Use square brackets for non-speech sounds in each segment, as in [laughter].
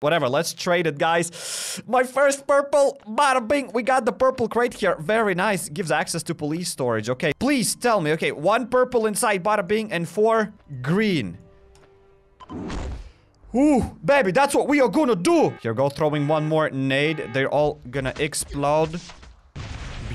Whatever, let's trade it, guys. My first purple, bada bing. We got the purple crate here. Very nice. Gives access to police storage. Okay, please tell me. Okay, one purple inside, bada bing, and four green. Ooh, baby, that's what we are gonna do. Here go throwing one more nade. They're all gonna explode.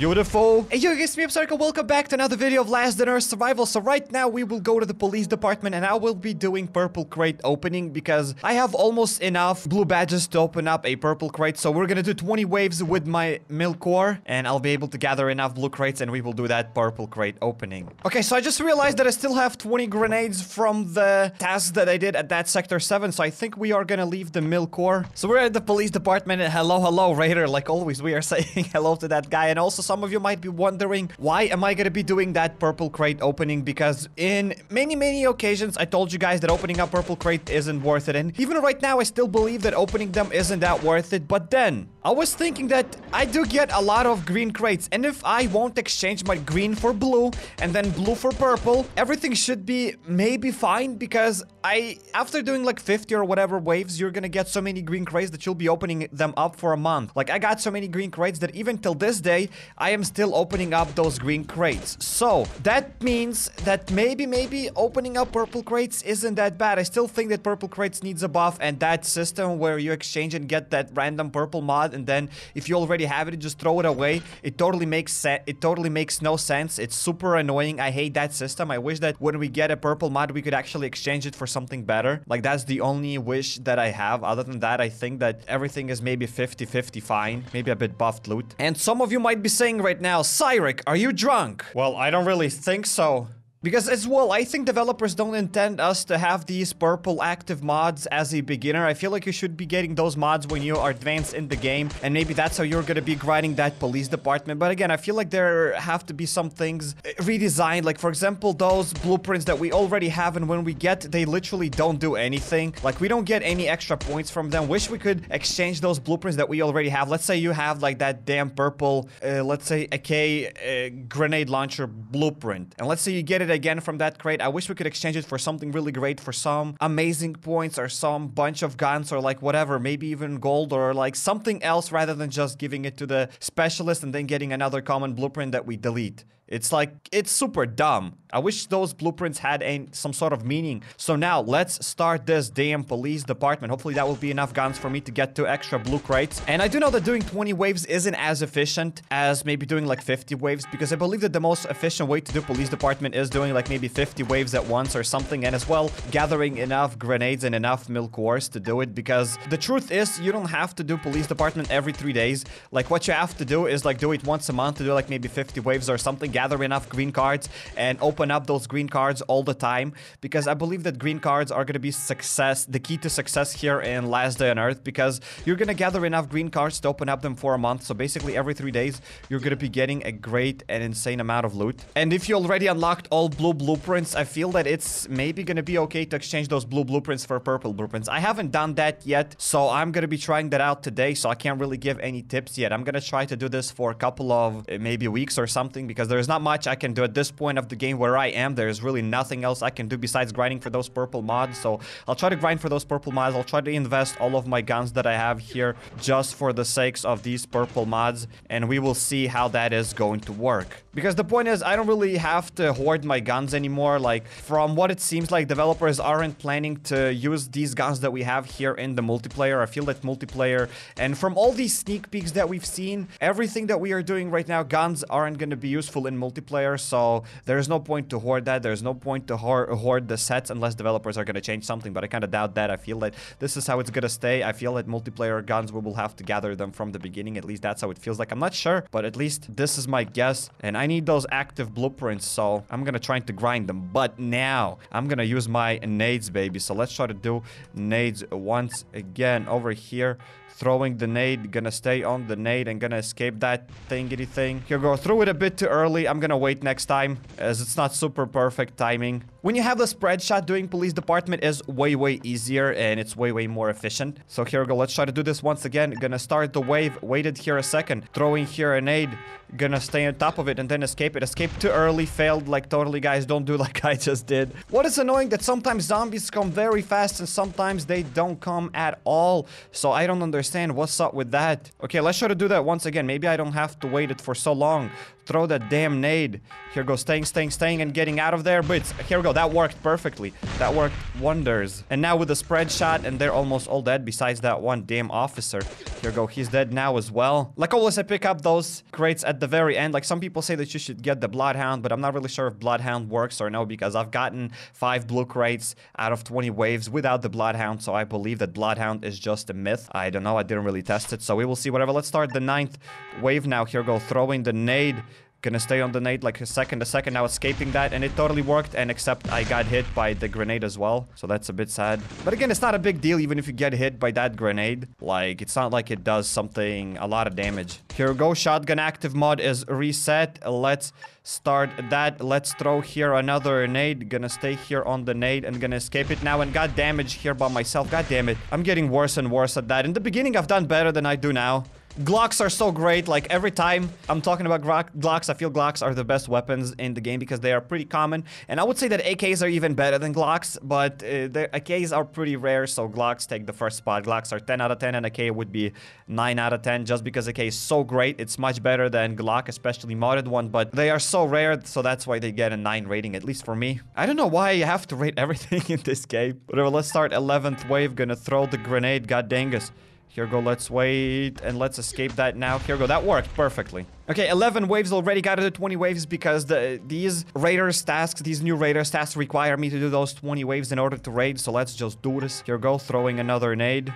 Beautiful. Hey, yo, guys, me, Cairek. Welcome back to another video of Last Dinner Survival. So right now, we will go to the police department and I will be doing purple crate opening because I have almost enough blue badges to open up a purple crate. So we're gonna do 20 waves with my Milkor and I'll be able to gather enough blue crates and we will do that purple crate opening. Okay, so I just realized that I still have 20 grenades from the task that I did at that sector 7. So I think we are gonna leave the Milkor. So we're at the police department and hello, hello, Raider. Like always, we are [laughs] saying hello to that guy and also some of you might be wondering, why am I gonna be doing that purple crate opening? Because in many, many occasions, I told you guys that opening up purple crate isn't worth it. And even right now, I still believe that opening them isn't that worth it. But then, I was thinking that I do get a lot of green crates. And if I won't exchange my green for blue, and then blue for purple, everything should be maybe fine. Because I, after doing like 50 or whatever waves, you're gonna get so many green crates that you'll be opening them up for a month. Like, I got so many green crates that even till this day, I am still opening up those green crates. So that means that maybe, maybe opening up purple crates isn't that bad. I still think that purple crates needs a buff and that system where you exchange and get that random purple mod and then if you already have it, just throw it away. It totally makes. It totally makes no sense. It's super annoying. I hate that system. I wish that when we get a purple mod, we could actually exchange it for something better. Like that's the only wish that I have. Other than that, I think that everything is maybe 50-50 fine. Maybe a bit buffed loot. And some of you might be saying right now, Cairek, are you drunk? Well, I don't really think so. Because as well, I think developers don't intend us to have these purple active mods as a beginner. I feel like you should be getting those mods when you are advanced in the game. And maybe that's how you're gonna be grinding that police department. But again, I feel like there have to be some things redesigned. Like, for example, those blueprints that we already have. And when we get, they literally don't do anything. Like, we don't get any extra points from them. Wish we could exchange those blueprints that we already have. Let's say you have like that damn purple, uh, let's say a K uh, grenade launcher blueprint. And let's say you get it again from that crate. I wish we could exchange it for something really great, for some amazing points or some bunch of guns or like whatever, maybe even gold or like something else rather than just giving it to the specialist and then getting another common blueprint that we delete. It's like, it's super dumb. I wish those blueprints had a, some sort of meaning. So now, let's start this damn police department. Hopefully that will be enough guns for me to get two extra blue crates. And I do know that doing 20 waves isn't as efficient as maybe doing like 50 waves because I believe that the most efficient way to do police department is doing like maybe 50 waves at once or something. And as well, gathering enough grenades and enough Milkors to do it because the truth is you don't have to do police department every three days. Like what you have to do is like do it once a month to do like maybe 50 waves or something gather enough green cards and open up those green cards all the time because I believe that green cards are going to be success, the key to success here in Last Day on Earth because you're going to gather enough green cards to open up them for a month. So basically every three days, you're going to be getting a great and insane amount of loot. And if you already unlocked all blue blueprints, I feel that it's maybe going to be okay to exchange those blue blueprints for purple blueprints. I haven't done that yet, so I'm going to be trying that out today, so I can't really give any tips yet. I'm going to try to do this for a couple of uh, maybe weeks or something because there's not much I can do at this point of the game where I am. There's really nothing else I can do besides grinding for those purple mods. So I'll try to grind for those purple mods. I'll try to invest all of my guns that I have here just for the sakes of these purple mods. And we will see how that is going to work. Because the point is, I don't really have to hoard my guns anymore. Like, from what it seems like, developers aren't planning to use these guns that we have here in the multiplayer. I feel that multiplayer, and from all these sneak peeks that we've seen, everything that we are doing right now, guns aren't going to be useful in multiplayer. So there's no point to hoard that. There's no point to hoard the sets unless developers are going to change something. But I kind of doubt that. I feel that this is how it's going to stay. I feel that multiplayer guns, we will have to gather them from the beginning. At least that's how it feels like. I'm not sure, but at least this is my guess. And I need those active blueprints, so I'm gonna try to grind them. But now, I'm gonna use my nades, baby. So let's try to do nades once again over here throwing the nade, gonna stay on the nade and gonna escape that thingity thing. Here, go through it a bit too early. I'm gonna wait next time as it's not super perfect timing. When you have the spread shot, doing police department is way, way easier and it's way, way more efficient. So here we go. Let's try to do this once again. Gonna start the wave. Waited here a second. Throwing here an aid. Gonna stay on top of it and then escape it. Escape too early. Failed like totally, guys. Don't do [laughs] like I just did. What is annoying that sometimes zombies come very fast and sometimes they don't come at all. So I don't understand what's up with that. Okay, let's try to do that once again. Maybe I don't have to wait it for so long. Throw that damn nade. Here goes staying, staying, staying, and getting out of there. But here we go. That worked perfectly. That worked wonders. And now with the spread shot, and they're almost all dead besides that one damn officer. Here go. He's dead now as well. Like always, I pick up those crates at the very end. Like some people say that you should get the Bloodhound, but I'm not really sure if Bloodhound works or no because I've gotten five blue crates out of 20 waves without the Bloodhound. So I believe that Bloodhound is just a myth. I don't know. I didn't really test it. So we will see whatever. Let's start the ninth wave now. Here go. Throwing the nade. Gonna stay on the nade like a second a second now escaping that and it totally worked and except I got hit by the grenade as well so that's a bit sad. But again it's not a big deal even if you get hit by that grenade. Like it's not like it does something a lot of damage. Here we go shotgun active mod is reset. Let's start that. Let's throw here another nade. Gonna stay here on the nade and gonna escape it now and got damage here by myself. God damn it. I'm getting worse and worse at that. In the beginning I've done better than I do now Glocks are so great, like every time I'm talking about Glocks, I feel Glocks are the best weapons in the game because they are pretty common. And I would say that AKs are even better than Glocks, but uh, the AKs are pretty rare, so Glocks take the first spot. Glocks are 10 out of 10 and AK would be 9 out of 10 just because AK is so great. It's much better than Glock, especially modded one, but they are so rare, so that's why they get a 9 rating, at least for me. I don't know why you have to rate [laughs] everything in this game. Whatever, let's start 11th wave, gonna throw the grenade, god dangus. Here go, let's wait, and let's escape that now. Here go, that worked perfectly. Okay, 11 waves already got to the 20 waves because the these raiders tasks, these new raiders tasks require me to do those 20 waves in order to raid, so let's just do this. Here go, throwing another nade.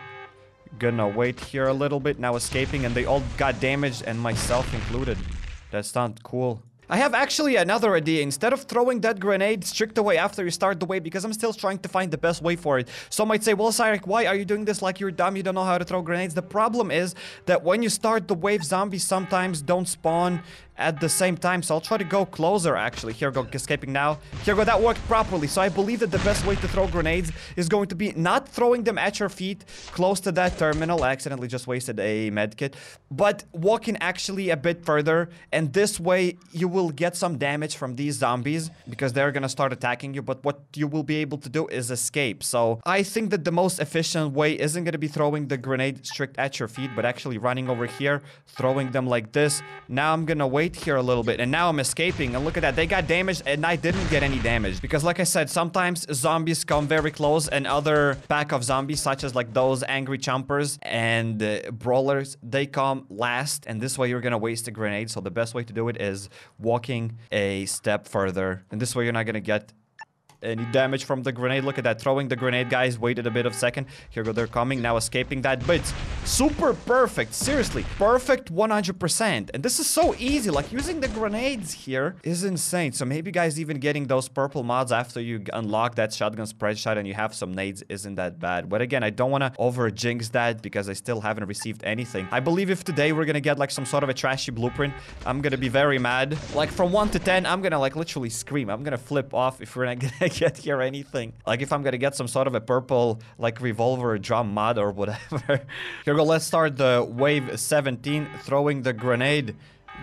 Gonna wait here a little bit, now escaping, and they all got damaged, and myself included. That's not cool. I have actually another idea. Instead of throwing that grenade strict away after you start the wave, because I'm still trying to find the best way for it. Some might say, well, Cairek, why are you doing this like you're dumb? You don't know how to throw grenades. The problem is that when you start the wave, zombies sometimes don't spawn at the same time. So I'll try to go closer, actually. Here go, escaping now. Here go, that worked properly. So I believe that the best way to throw grenades is going to be not throwing them at your feet close to that terminal. I accidentally just wasted a medkit. But walking actually a bit further. And this way, you will get some damage from these zombies because they're gonna start attacking you. But what you will be able to do is escape. So I think that the most efficient way isn't gonna be throwing the grenade strict at your feet, but actually running over here, throwing them like this. Now I'm gonna wait here a little bit, and now I'm escaping. And look at that, they got damaged, and I didn't get any damage. Because like I said, sometimes zombies come very close, and other pack of zombies, such as like those angry chompers and uh, brawlers, they come last, and this way you're gonna waste a grenade. So the best way to do it is walking a step further. And this way you're not gonna get any damage from the grenade. Look at that. Throwing the grenade, guys. Waited a bit of second. Here go. They're coming. Now escaping that. But super perfect. Seriously. Perfect 100%. And this is so easy. Like using the grenades here is insane. So maybe guys even getting those purple mods after you unlock that shotgun spread shot and you have some nades isn't that bad. But again, I don't want to over jinx that because I still haven't received anything. I believe if today we're going to get like some sort of a trashy blueprint, I'm going to be very mad. Like from 1 to 10, I'm going to like literally scream. I'm going to flip off if we're not going [laughs] to [laughs] get here anything. Like if I'm gonna get some sort of a purple like revolver drum mod or whatever. [laughs] here we go, let's start the wave 17, throwing the grenade.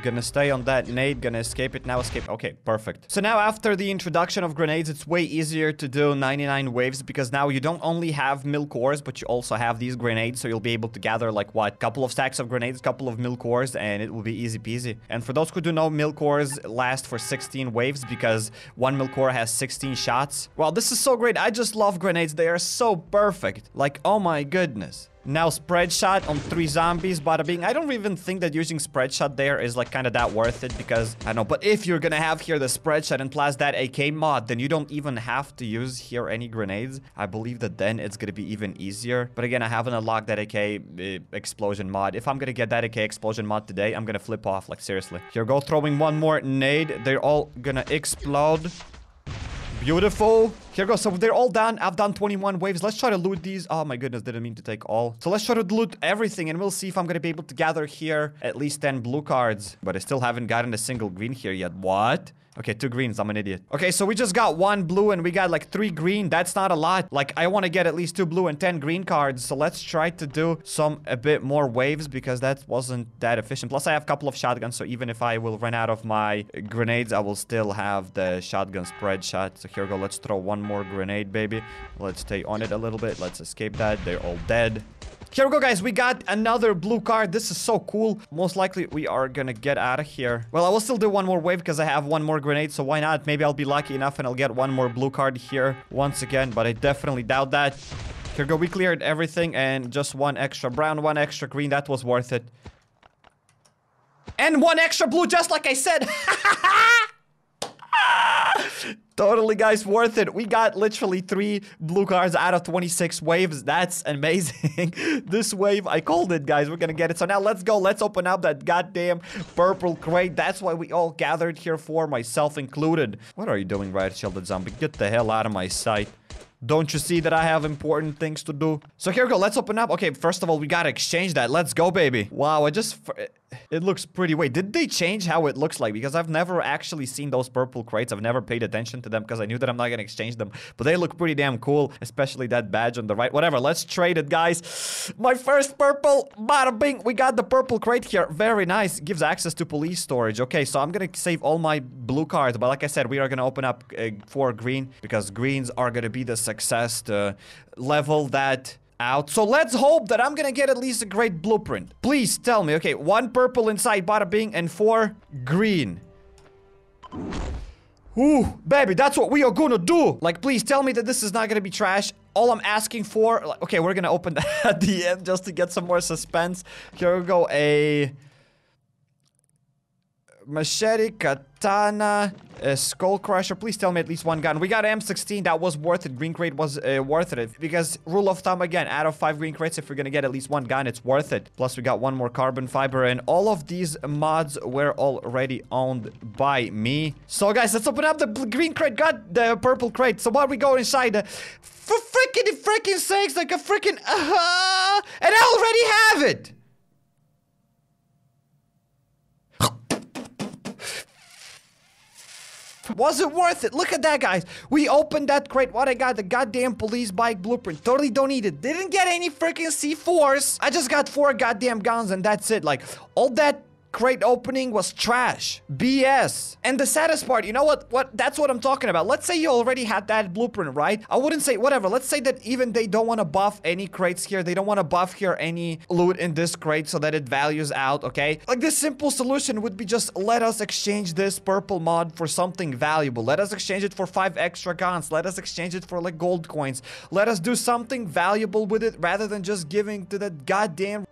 Gonna stay on that nade, gonna escape it now, escape. Okay, perfect. So now after the introduction of grenades, it's way easier to do 99 waves because now you don't only have Milkors, but you also have these grenades. So you'll be able to gather like what? A couple of stacks of grenades, a couple of Milkors, and it will be easy peasy. And for those who do know, milk ores last for 16 waves because one Milkor has 16 shots. Wow, this is so great. I just love grenades. They are so perfect. Like, oh my goodness. Now spread shot on three zombies, bada bing. I don't even think that using spread shot there is like kind of that worth it because I know. But if you're gonna have here the spread shot and plus that AK mod, then you don't even have to use here any grenades. I believe that then it's gonna be even easier. But again, I haven't unlocked that AK uh, explosion mod. If I'm gonna get that AK explosion mod today, I'm gonna flip off like seriously. Here go throwing one more nade. They're all gonna explode. Beautiful. Here goes. So they're all done. I've done 21 waves. Let's try to loot these. Oh my goodness, didn't mean to take all. So let's try to loot everything and we'll see if I'm gonna be able to gather here at least 10 blue cards. But I still haven't gotten a single green here yet. What? Okay, two greens. I'm an idiot. Okay, so we just got one blue and we got like three green. That's not a lot. Like, I want to get at least two blue and 10 green cards. So let's try to do some a bit more waves because that wasn't that efficient. Plus, I have a couple of shotguns. So even if I will run out of my grenades, I will still have the shotgun spread shot. So here we go. Let's throw one more grenade, baby. Let's stay on it a little bit. Let's escape that. They're all dead. Here we go, guys. We got another blue card. This is so cool. Most likely, we are gonna get out of here. Well, I will still do one more wave because I have one more grenade, so why not? Maybe I'll be lucky enough and I'll get one more blue card here once again, but I definitely doubt that. Here we go. We cleared everything and just one extra brown, one extra green. That was worth it. And one extra blue, just like I said. [laughs] Totally, guys, worth it. We got literally three blue cards out of 26 waves. That's amazing. [laughs] this wave, I called it, guys. We're gonna get it. So now let's go. Let's open up that goddamn purple crate. That's why we all gathered here for, myself included. What are you doing, Riot Shielded Zombie? Get the hell out of my sight. Don't you see that I have important things to do? So here we go. Let's open up. Okay, first of all, we gotta exchange that. Let's go, baby. Wow, I just... It looks pretty... Wait, did they change how it looks like? Because I've never actually seen those purple crates. I've never paid attention to them because I knew that I'm not gonna exchange them. But they look pretty damn cool, especially that badge on the right. Whatever, let's trade it, guys. My first purple. Bada bing. We got the purple crate here. Very nice. Gives access to police storage. Okay, so I'm gonna save all my blue cards. But like I said, we are gonna open up uh, green because greens are gonna be the success to level that out. So let's hope that I'm gonna get at least a great blueprint. Please tell me. Okay, one purple inside bada bing and four green. Ooh, baby, that's what we are gonna do. Like, please tell me that this is not gonna be trash. All I'm asking for, like, okay, we're gonna open that [laughs] at the end just to get some more suspense. Here we go, a machete, katana, a skull crusher. Please tell me at least one gun. We got M16. That was worth it. Green crate was uh, worth it. Because rule of thumb again, out of five green crates, if we're gonna get at least one gun, it's worth it. Plus, we got one more carbon fiber. And all of these mods were already owned by me. So, guys, let's open up the green crate. Got the purple crate. So, what we go inside? Uh, for freaking freaking sakes, like a freaking uh -huh, and I already have it. Was it worth it? Look at that, guys. We opened that crate. What I got? The goddamn police bike blueprint. Totally don't need it. Didn't get any freaking C4s. I just got four goddamn guns and that's it. Like, all that crate opening was trash. BS. And the saddest part, you know what? What that's what I'm talking about. Let's say you already had that blueprint, right? I wouldn't say whatever. Let's say that even they don't want to buff any crates here. They don't want to buff here any loot in this crate so that it values out, okay? Like this simple solution would be just let us exchange this purple mod for something valuable. Let us exchange it for five extra guns. Let us exchange it for like gold coins. Let us do something valuable with it rather than just giving to that goddamn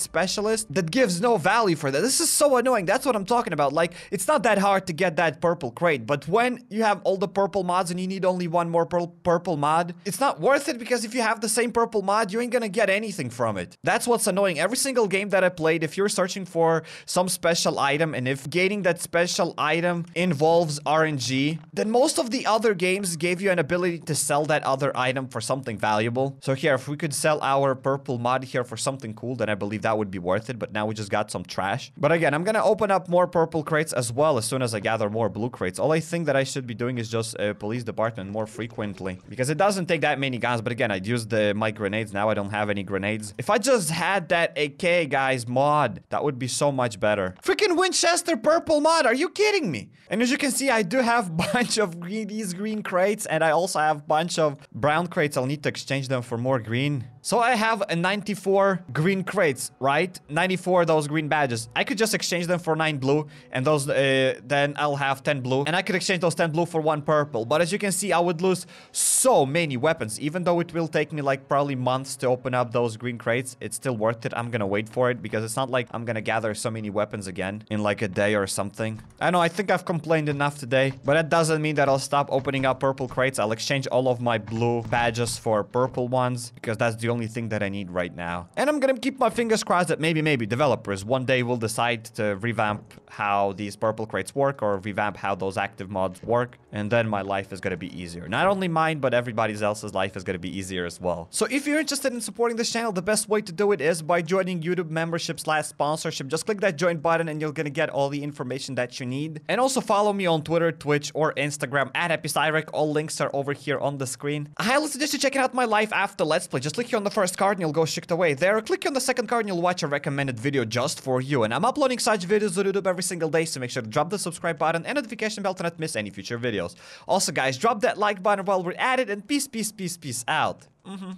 specialist that gives no value for that. This is so annoying. That's what I'm talking about. Like, it's not that hard to get that purple crate, but when you have all the purple mods and you need only one more pur purple mod, it's not worth it because if you have the same purple mod, you ain't gonna get anything from it. That's what's annoying. Every single game that I played, if you're searching for some special item and if gaining that special item involves RNG, then most of the other games gave you an ability to sell that other item for something valuable. So here, if we could sell our purple mod here for something cool, then I believe that would be worth it, but now we just got some trash. But again, I'm gonna open up more purple crates as well as soon as I gather more blue crates. All I think that I should be doing is just uh, police department more frequently because it doesn't take that many guns. But again, I'd used the, my grenades. Now I don't have any grenades. If I just had that AK, guys, mod, that would be so much better. Freaking Winchester purple mod. Are you kidding me? And as you can see, I do have [laughs] bunch of green, these green crates and I also have bunch of brown crates. I'll need to exchange them for more green. So I have a 94 green crates, right? 94 those green badges. I could just exchange them for 9 blue and those uh, then I'll have 10 blue and I could exchange those 10 blue for 1 purple. But as you can see, I would lose so many weapons. Even though it will take me like probably months to open up those green crates, it's still worth it. I'm gonna wait for it because it's not like I'm gonna gather so many weapons again in like a day or something. I know, I think I've complained enough today, but that doesn't mean that I'll stop opening up purple crates. I'll exchange all of my blue badges for purple ones because that's the only only thing that I need right now. And I'm gonna keep my fingers crossed that maybe, maybe developers one day will decide to revamp how these purple crates work or revamp how those active mods work. And then my life is gonna be easier. Not only mine, but everybody else's life is gonna be easier as well. So if you're interested in supporting this channel, the best way to do it is by joining YouTube membership slash sponsorship. Just click that join button and you're gonna get all the information that you need. And also follow me on Twitter, Twitch, or Instagram at HappyCairek. All links are over here on the screen. I highly suggest you checking out my life after Let's Play. Just click here on the first card and you'll go shipped away there. Click on the second card and you'll watch a recommended video just for you. And I'm uploading such videos on YouTube every single day, so make sure to drop the subscribe button and notification bell to not miss any future videos. Also, guys, drop that like button while we're at it, and peace, peace, peace, peace out. Mm-hmm.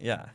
Yeah.